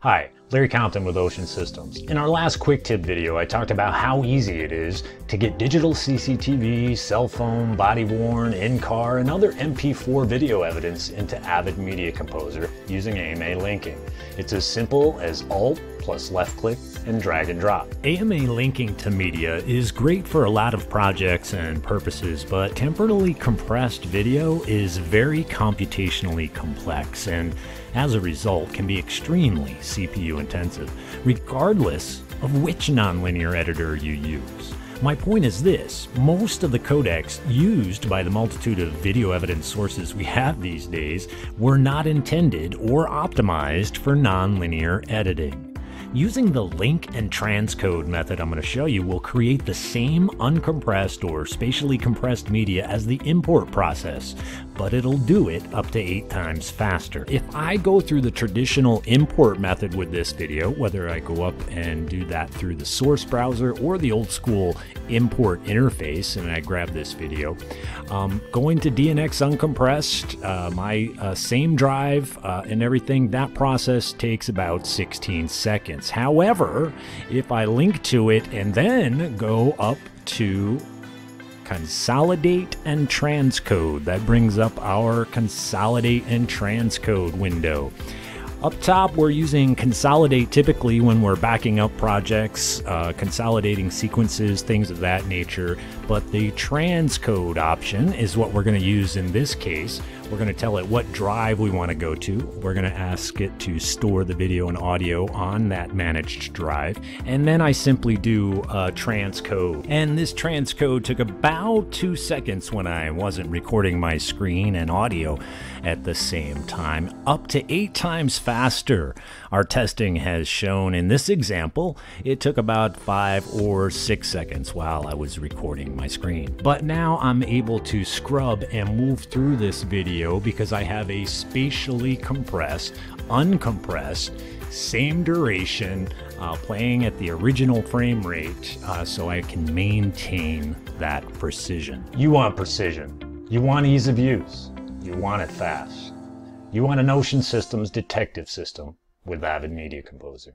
Hi, Larry Compton with Ocean Systems. In our last quick tip video, I talked about how easy it is to get digital CCTV, cell phone, body worn, in-car, and other MP4 video evidence into Avid Media Composer using AMA linking. It's as simple as Alt plus left click and drag and drop. AMA linking to media is great for a lot of projects and purposes, but temporally compressed video is very computationally complex and as a result can be extremely CPU intensive, regardless of which nonlinear editor you use. My point is this most of the codecs used by the multitude of video evidence sources we have these days were not intended or optimized for nonlinear editing. Using the link and transcode method I'm going to show you will create the same uncompressed or spatially compressed media as the import process, but it'll do it up to 8 times faster. If I go through the traditional import method with this video, whether I go up and do that through the source browser or the old school import interface and I grab this video, um, going to DNX uncompressed, uh, my uh, same drive uh, and everything, that process takes about 16 seconds. However, if I link to it and then go up to consolidate and transcode, that brings up our consolidate and transcode window. Up top, we're using consolidate typically when we're backing up projects, uh, consolidating sequences, things of that nature. But the transcode option is what we're going to use in this case. We're going to tell it what drive we want to go to. We're going to ask it to store the video and audio on that managed drive. And then I simply do a transcode. And this transcode took about two seconds when I wasn't recording my screen and audio at the same time, up to eight times faster. Our testing has shown in this example, it took about five or six seconds while I was recording my screen. But now I'm able to scrub and move through this video video because I have a spatially compressed, uncompressed, same duration, uh, playing at the original frame rate uh, so I can maintain that precision. You want precision. You want ease of use. You want it fast. You want an Ocean Systems dTective system with Avid Media Composer.